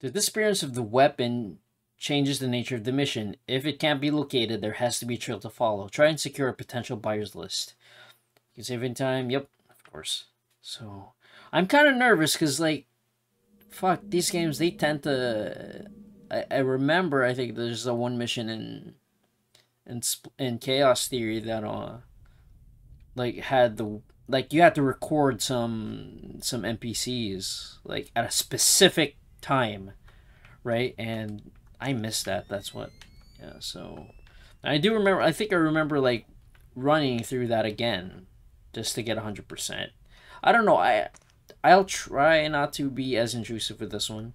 The disappearance of the weapon changes the nature of the mission. If it can't be located, there has to be a trail to follow. Try and secure a potential buyer's list. You can save in time. Yep, of course. So, I'm kind of nervous because, like, fuck, these games, they tend to... I, I remember, I think there's a one mission in in, in Chaos Theory that, uh, like, had the... Like, you had to record some some NPCs, like, at a specific time, right? And I miss that. That's what. Yeah. So I do remember. I think I remember like running through that again, just to get hundred percent. I don't know. I I'll try not to be as intrusive with this one.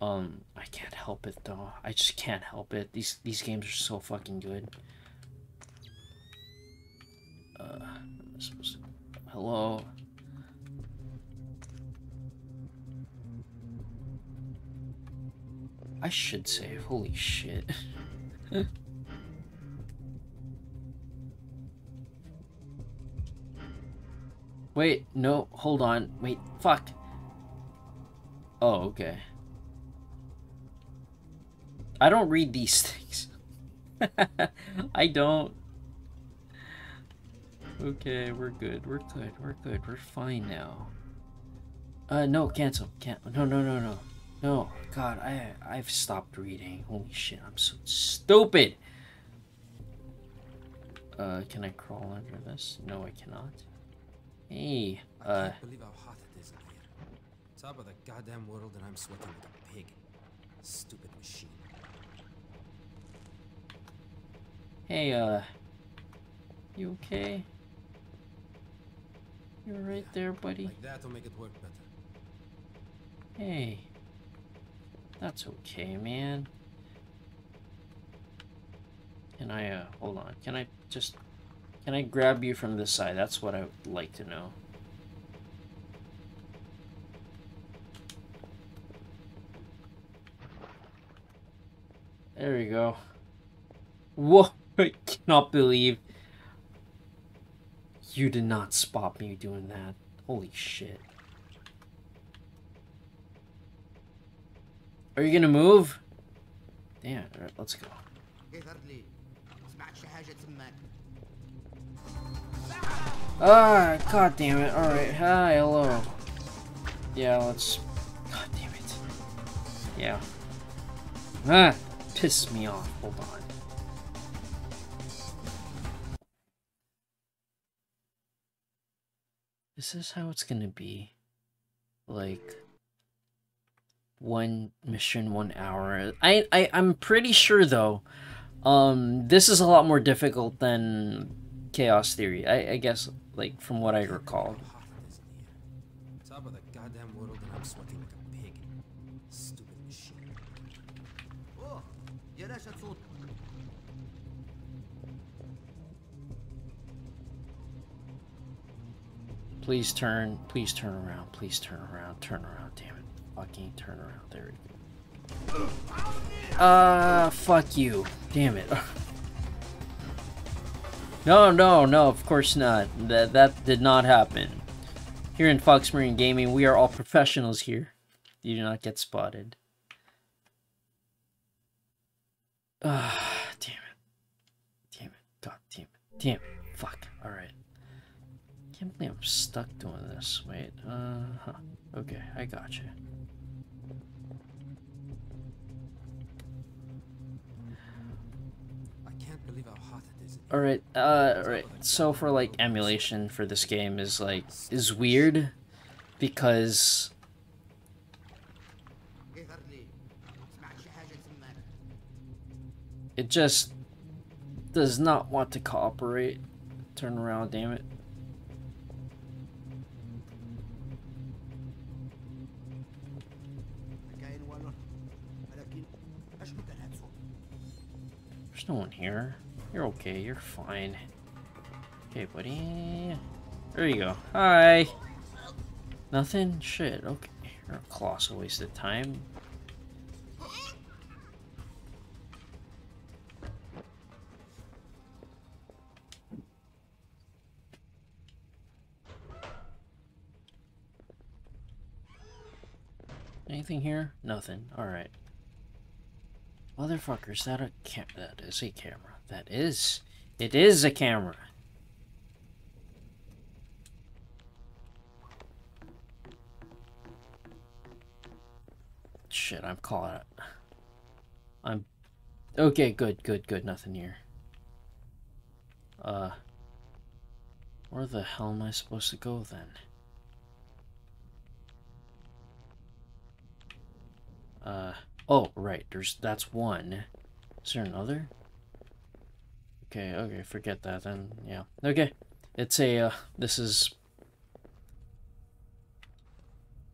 Um, I can't help it though. I just can't help it. These these games are so fucking good. Uh, hello. I should save. Holy shit. Wait, no, hold on. Wait, fuck. Oh, okay. I don't read these things. I don't. Okay, we're good. We're good. We're good. We're fine now. Uh, no, cancel. Can't. No, no, no, no. No, God, I I've stopped reading. Holy shit, I'm so stupid. Uh, can I crawl under this? No, I cannot. Hey, uh. I can't believe how hot it is in here. Top of the goddamn world, and I'm sweating like a pig. Stupid machine. Hey, uh. You okay? You're right there, buddy. Like that'll make it work better. Hey. That's okay, man. Can I, uh, hold on. Can I just, can I grab you from this side? That's what I would like to know. There we go. Whoa, I cannot believe you did not spot me doing that. Holy shit. Are you gonna move? Damn, alright, let's go. Ah, god damn it. Alright, hi, hello. Yeah, let's... God damn it. Yeah. Ah, pisses me off. Hold on. Is this how it's gonna be? Like one mission, one hour. I, I I'm pretty sure though, um, this is a lot more difficult than Chaos Theory. I, I guess like from what I recall. Please turn, please turn around, please turn around, turn around, damn it fucking turn around. There we go. Uh, fuck you. Damn it. no, no, no, of course not. That, that did not happen. Here in Foxmarine Gaming, we are all professionals here. You do not get spotted. Ah, damn it. Damn it. God damn it. Damn it. Fuck. Alright. Can't believe I'm stuck doing this. Wait. Uh huh. Okay, I got you. Alright, uh, alright. So for like emulation for this game is like, is weird because it just does not want to cooperate. Turn around, damn it. No one here. You're okay, you're fine. Okay, buddy. There you go. Hi! Nothing? Shit, okay. You're a colossal waste of time. Anything here? Nothing. Alright. Motherfucker, is that a cam- That is a camera. That is. It is a camera. Shit, I'm caught. I'm... Okay, good, good, good. Nothing here. Uh... Where the hell am I supposed to go then? Uh... Oh, right. There's... That's one. Is there another? Okay, okay, forget that then. Yeah. Okay. It's a, uh, this is...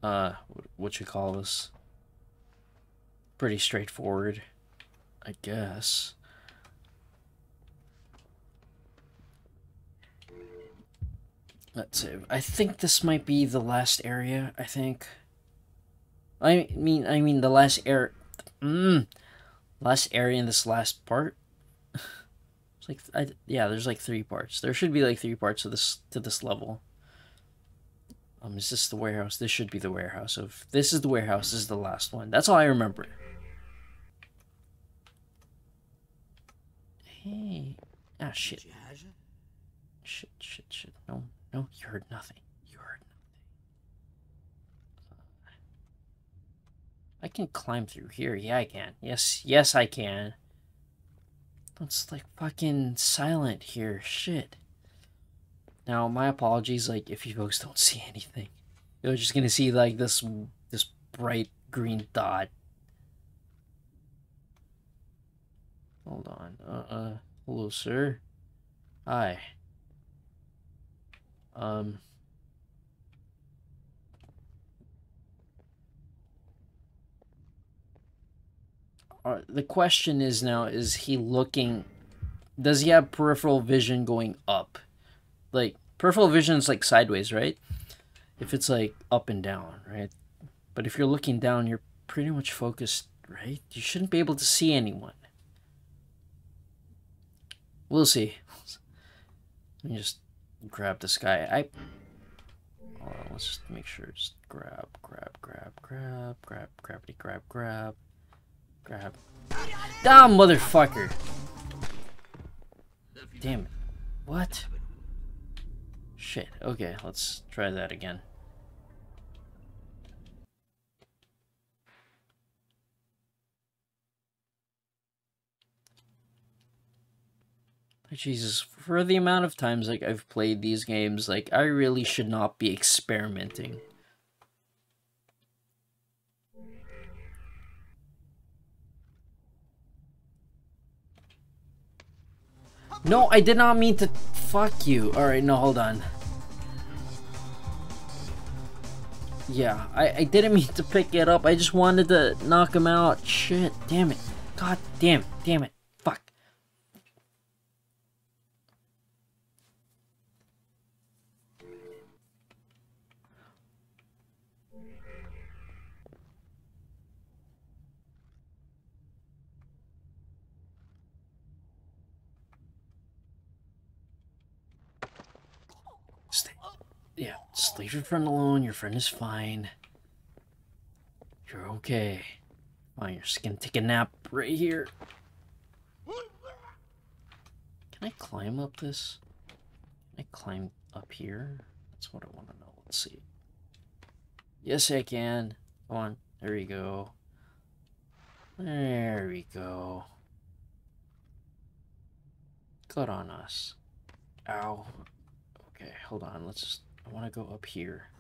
Uh, what you call this? pretty straightforward, I guess. Let's see. I think this might be the last area, I think. I mean, I mean the last air... Mm, last area in this last part. It's like, I, yeah, there's like three parts. There should be like three parts of this, to this level. Um, is this the warehouse? This should be the warehouse of... This is the warehouse. This is the last one. That's all I remember. Hey. Ah, shit. Shit, shit, shit. No, no, you heard nothing. You heard nothing. I can climb through here. Yeah, I can. Yes, yes, I can. It's like fucking silent here. Shit. Now, my apologies, like, if you folks don't see anything. You're just gonna see, like, this, this bright green dot Hold on. Uh, uh, hello, sir. Hi. Um. The question is now, is he looking... Does he have peripheral vision going up? Like, peripheral vision is like sideways, right? If it's like up and down, right? But if you're looking down, you're pretty much focused, right? You shouldn't be able to see anyone. We'll see. Let me just grab this guy. I. Hold on, let's just make sure. Just grab, grab, grab, grab, grab, grabity, grab, grab, grab. Ah, motherfucker! Damn it. What? Shit. Okay, let's try that again. Jesus, for the amount of times like I've played these games, like I really should not be experimenting. No, I did not mean to fuck you. Alright, no, hold on. Yeah, I, I didn't mean to pick it up. I just wanted to knock him out. Shit, damn it. God damn, damn it. Leave your friend alone. Your friend is fine. You're okay. Fine, you're just gonna take a nap right here. Can I climb up this? Can I climb up here? That's what I want to know. Let's see. Yes, I can. Come on. There we go. There we go. Good on us. Ow. Okay, hold on. Let's just I want to go up here.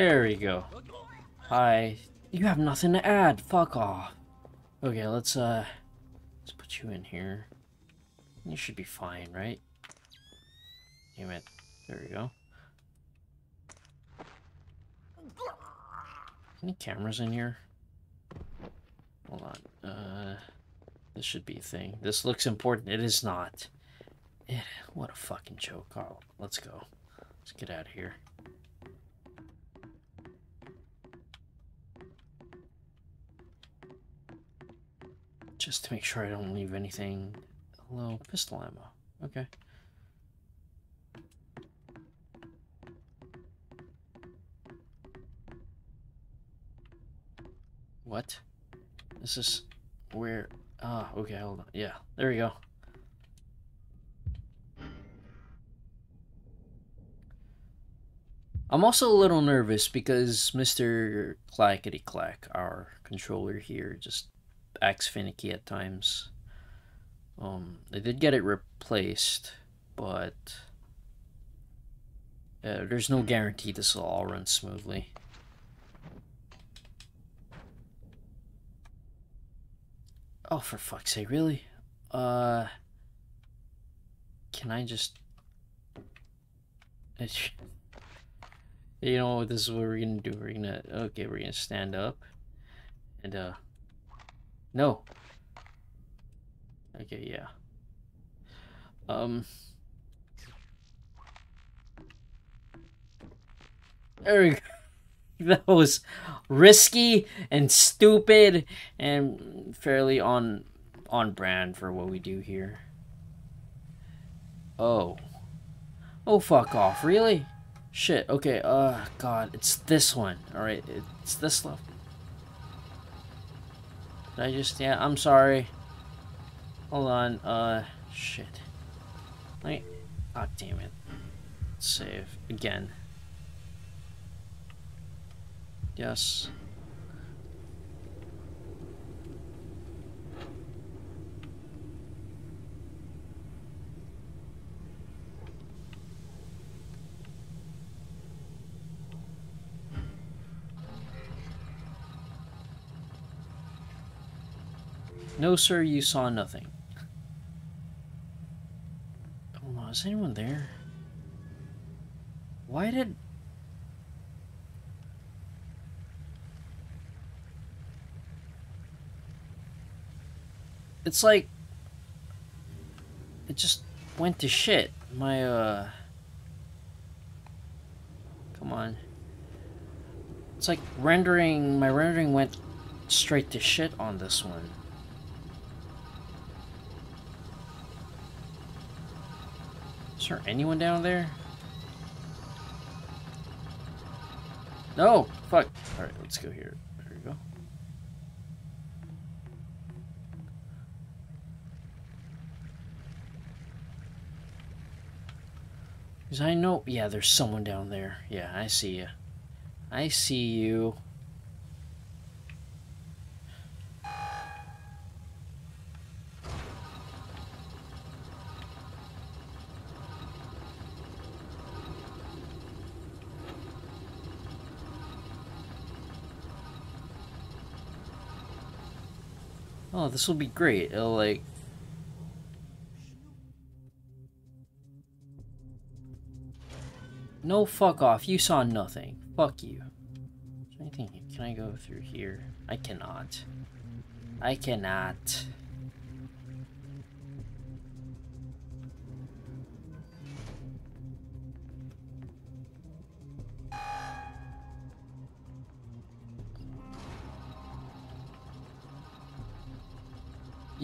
There we go. Hi. You have nothing to add. Fuck off. Okay, let's, uh... Let's put you in here. You should be fine, right? Damn it. There we go. Any cameras in here? Hold on. Uh, this should be a thing. This looks important. It is not. It, what a fucking joke. Oh, let's go. Let's get out of here. Just to make sure I don't leave anything. Hello, pistol ammo. Okay. What? This is where... Ah, okay, hold on. Yeah, there we go. I'm also a little nervous because Mr. Clackety Clack, our controller here, just acts finicky at times. Um, they did get it replaced, but uh, there's no guarantee this will all run smoothly. Oh, for fuck's sake, really? Uh, can I just... You know, this is what we're gonna do. We're gonna... Okay, we're gonna stand up. And, uh... No. Okay, yeah. Um... There we go. that was risky and stupid and fairly on on brand for what we do here. Oh. Oh, fuck off. Really? Shit. Okay. Uh, God. It's this one. Alright. It's this level. Did I just... Yeah, I'm sorry. Hold on. Uh, shit. Wait. God damn it. Save. Again. Yes. No, sir, you saw nothing. Hold on, is anyone there? Why did... it's like it just went to shit. My uh Come on. It's like rendering my rendering went straight to shit on this one. There anyone down there? No! Fuck. Alright, let's go here. There we go. Because I know... Yeah, there's someone down there. Yeah, I see you. I see you. Oh, this will be great. It'll, like, No, fuck off. You saw nothing. Fuck you. Anything? Can I go through here? I cannot. I cannot.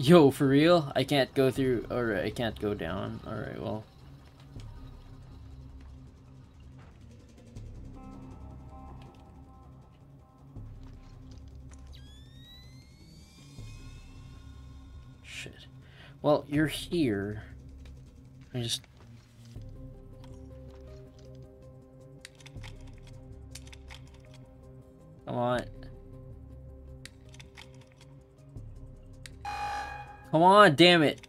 Yo, for real? I can't go through, Alright, I can't go down. Alright, well. Shit. Well, you're here. I just... Come on. Come on, damn it.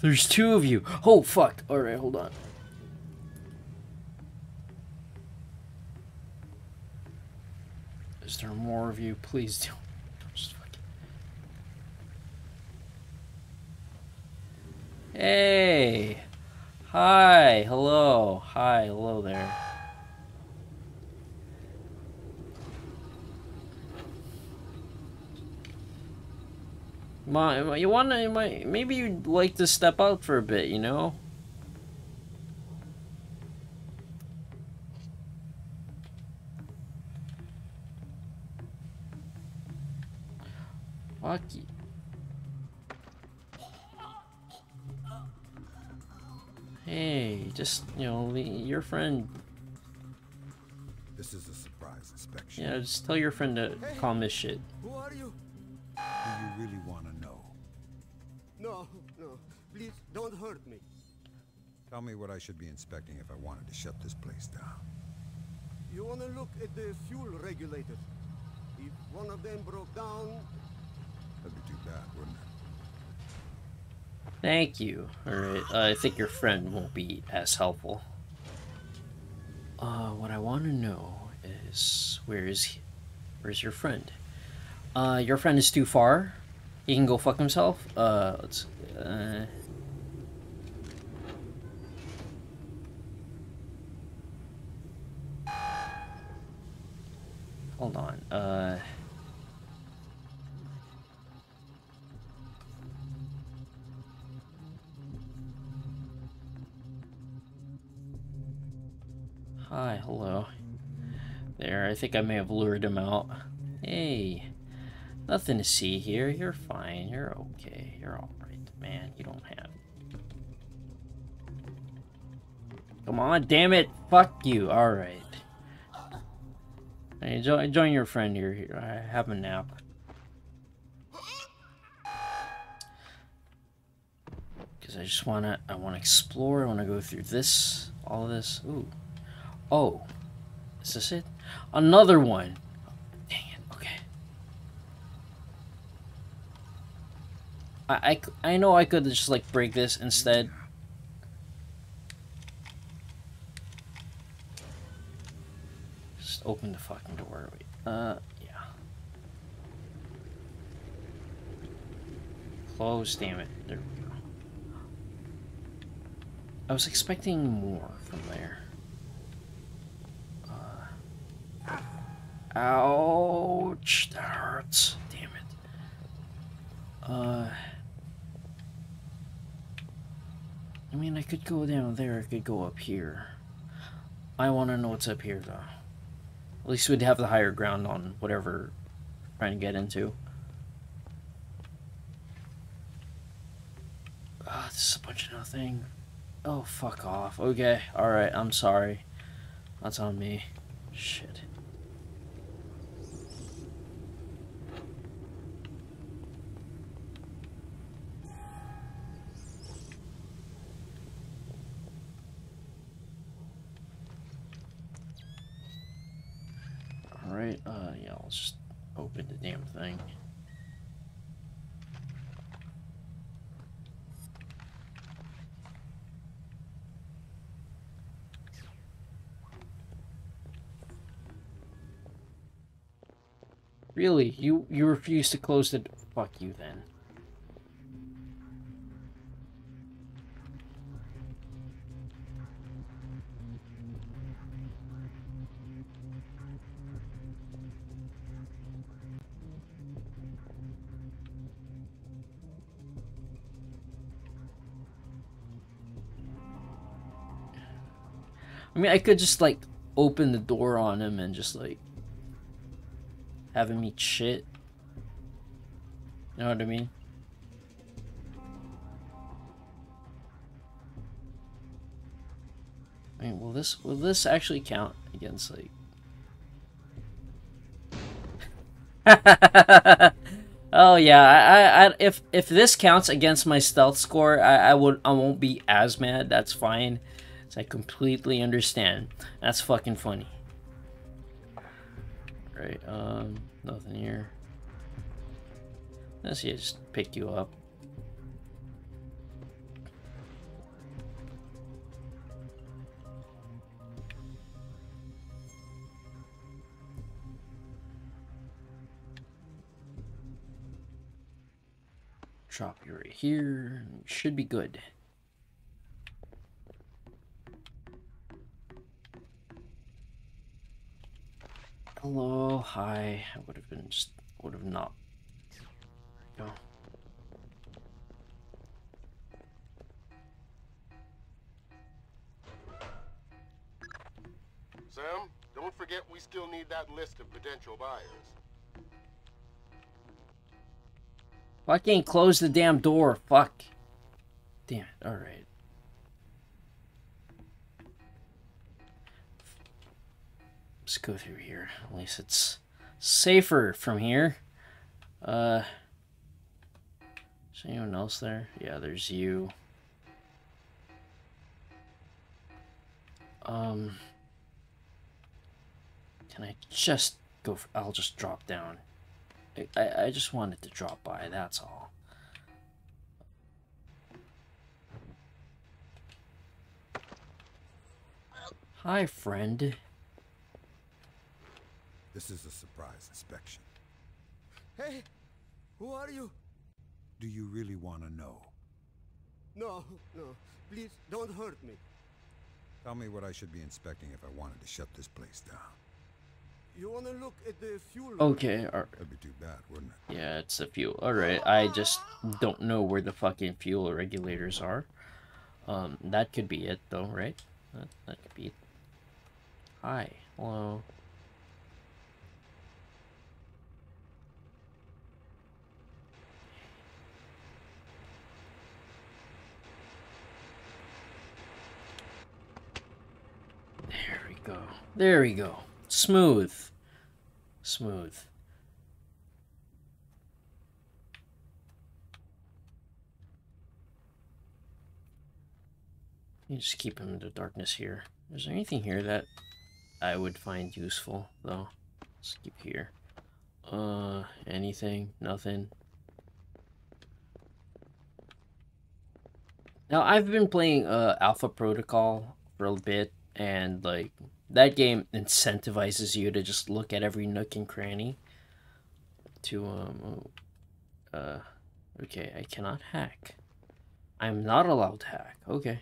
There's two of you. Oh, fuck. Alright, hold on. Is there more of you? Please don't. don't just fucking... Hey! Hi! Hello! Hi, hello there. You wanna, maybe you'd like to step out for a bit, you know? Fuck you. Hey, just, you know, your friend. This is a surprise inspection. Yeah, just tell your friend to hey, calm his shit. Who are you? Do you really want to know? No, no. Please, don't hurt me. Tell me what I should be inspecting if I wanted to shut this place down. You want to look at the fuel regulators. If one of them broke down, That'd be too bad, wouldn't it? Thank you. Alright, I think your friend won't be as helpful. Uh, what I want to know is, where is he? Where's your friend? Uh, your friend is too far. He can go fuck himself. Uh, let's, uh... Hold on, uh... Hi, hello. There, I think I may have lured him out. Hey, nothing to see here. You're fine. You're okay. You're alright, man. You don't have... Come on, damn it! Fuck you. Alright. Hey, join, join your friend here. here. I have a nap. Because I just want to... I want to explore. I want to go through this. All of this. Ooh. Oh. Is this it? Another one. Dang it. Okay. I, I, I know I could just, like, break this instead. Just open the fucking door. Uh, yeah. Close, damn it. There we go. I was expecting more from there. Ouch, that hurts. Damn it. Uh, I mean, I could go down there, I could go up here. I want to know what's up here, though. At least we'd have the higher ground on whatever we're trying to get into. Ah, oh, this is a bunch of nothing. Oh, fuck off. Okay, alright, I'm sorry. That's on me. Shit. Alright, uh, yeah, let's just open the damn thing. Really? You you refuse to close the... Fuck you, then. I mean, I could just, like, open the door on him and just, like, have him eat shit. You know what I mean? I mean, will this will this actually count against like? oh yeah, I, I, if if this counts against my stealth score, I, I would I won't be as mad. That's fine. So I completely understand. That's fucking funny. Right, um, nothing here. Let's just pick you up. Drop you right here. Should be good. Hello, hi. I would have been just would have not. Go. Sam, don't forget we still need that list of potential buyers. Fucking close the damn door. Fuck. Damn it. Alright. Let's go through here. At least it's safer from here. Uh. Is anyone else there? Yeah, there's you. Um. Can I just go? For, I'll just drop down. I, I just wanted to drop by, that's all. Hi, friend. This is a surprise inspection. Hey, who are you? Do you really want to know? No, no. Please, don't hurt me. Tell me what I should be inspecting if I wanted to shut this place down. You wanna look at the fuel? Okay, ar- That'd be too bad, wouldn't it? yeah, it's the fuel. Alright, I just don't know where the fucking fuel regulators are. Um, that could be it, though, right? That, that could be it. Hi, hello. There we go. There we go. Smooth. Smooth. You just keep him in the darkness here. Is there anything here that I would find useful, though? Let's keep here. Uh, anything? Nothing? Now, I've been playing uh, Alpha Protocol for a bit, and, like, that game incentivizes you to just look at every nook and cranny to, um, uh, okay, I cannot hack. I'm not allowed to hack. Okay.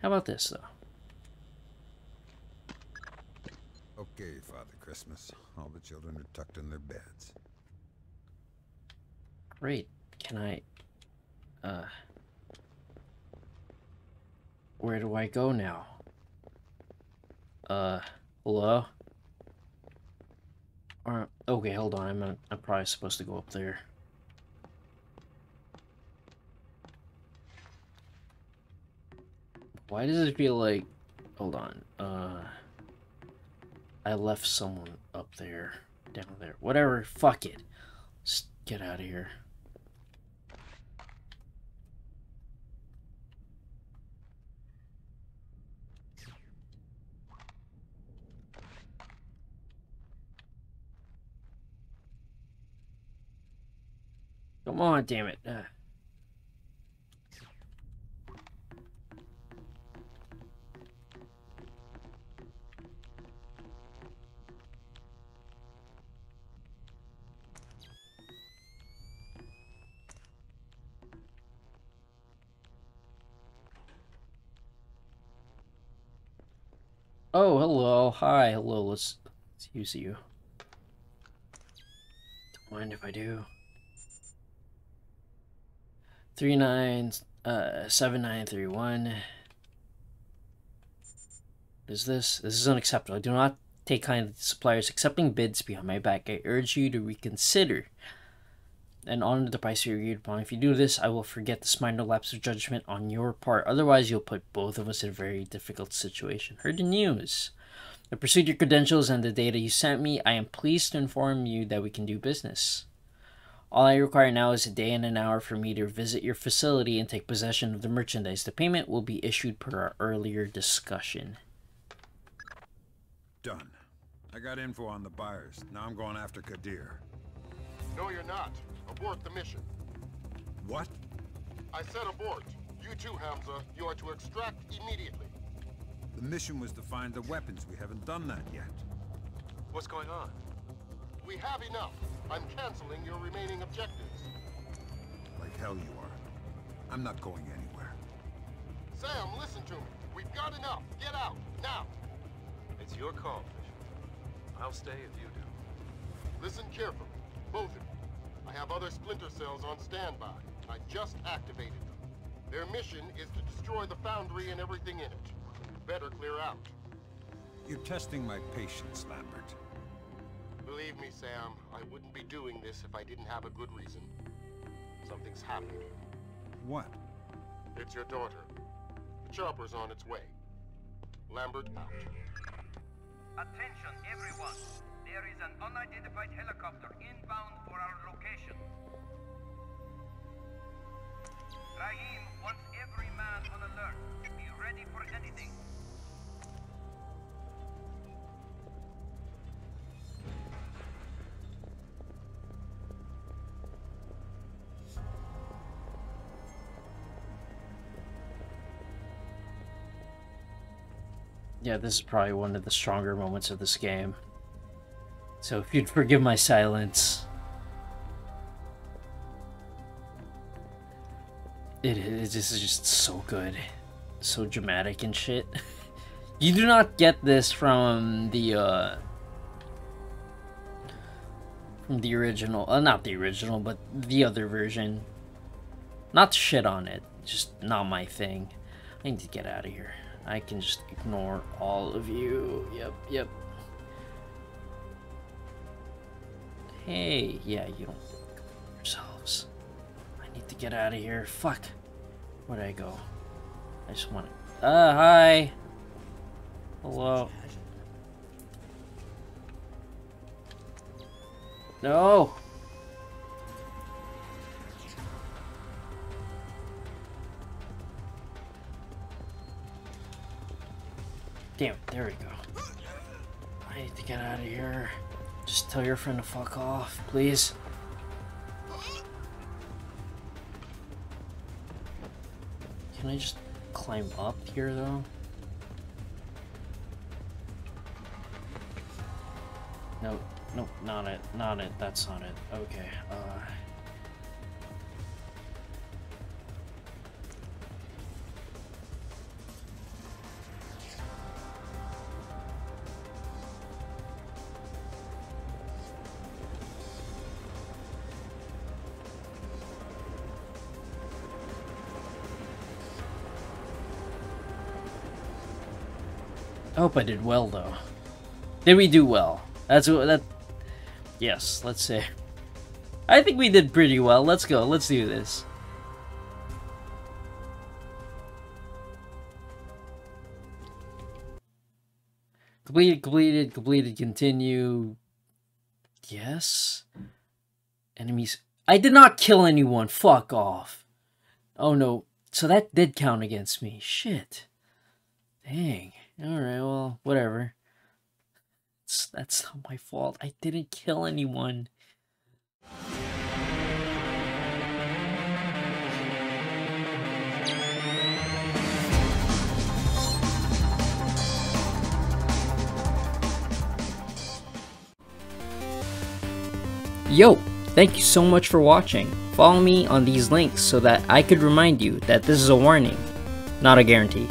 How about this, though? Okay, Father Christmas. All the children are tucked in their beds. Great. Can I, uh, where do I go now? Uh, hello? Or, okay, hold on. I'm, I'm probably supposed to go up there. Why does it feel like... Hold on. Uh... I left someone up there. Down there. Whatever. Fuck it. Just get out of here. Come on, damn it. Uh. Oh, hello. Hi, hello. Let's, let's use you. Don't mind if I do. Three nine uh seven nine three one. Is this this is unacceptable. I do not take kindly to suppliers accepting bids behind my back. I urge you to reconsider and honor the price you agreed upon. If you do this, I will forget this minor lapse of judgment on your part. Otherwise, you'll put both of us in a very difficult situation. Heard the news. I pursued your credentials and the data you sent me. I am pleased to inform you that we can do business. All I require now is a day and an hour for me to visit your facility and take possession of the merchandise. The payment will be issued per our earlier discussion. Done. I got info on the buyers. Now I'm going after Kadir. No, you're not. Abort the mission. What? I said abort. You too, Hamza. You are to extract immediately. The mission was to find the weapons. We haven't done that yet. What's going on? We have enough. I'm canceling your remaining objectives. Like hell you are. I'm not going anywhere. Sam, listen to me. We've got enough. Get out, now. It's your call, Fisher. I'll stay if you do. Listen carefully, both of you. I have other splinter cells on standby. I just activated them. Their mission is to destroy the foundry and everything in it. You better clear out. You're testing my patience, Lambert. Believe me, Sam, I wouldn't be doing this if I didn't have a good reason. Something's happened. What? It's your daughter. The chopper's on its way. Lambert out. Attention, everyone. There is an unidentified helicopter inbound for our location. Raheem wants every man on alert. Be ready for anything. Yeah, this is probably one of the stronger moments of this game. So if you'd forgive my silence. It is this is just so good. So dramatic and shit. You do not get this from the uh from the original, uh, not the original, but the other version. Not shit on it, just not my thing. I need to get out of here. I can just ignore all of you. Yep, yep. Hey, yeah, you don't yourselves. I need to get out of here. Fuck. Where'd I go? I just want to. Uh, hi. Hello. No. Damn, there we go. I need to get out of here. Just tell your friend to fuck off, please. Can I just climb up here, though? No, no, not it, not it, that's not it. Okay, uh... hope I did well, though. Did we do well? That's what that. Yes, let's see. I think we did pretty well. Let's go. Let's do this. Completed, completed, completed, continue. Yes. Enemies. I did not kill anyone. Fuck off. Oh no. So that did count against me. Shit. Dang. Alright, well, whatever. It's, that's not my fault. I didn't kill anyone. Yo, thank you so much for watching. Follow me on these links so that I could remind you that this is a warning, not a guarantee.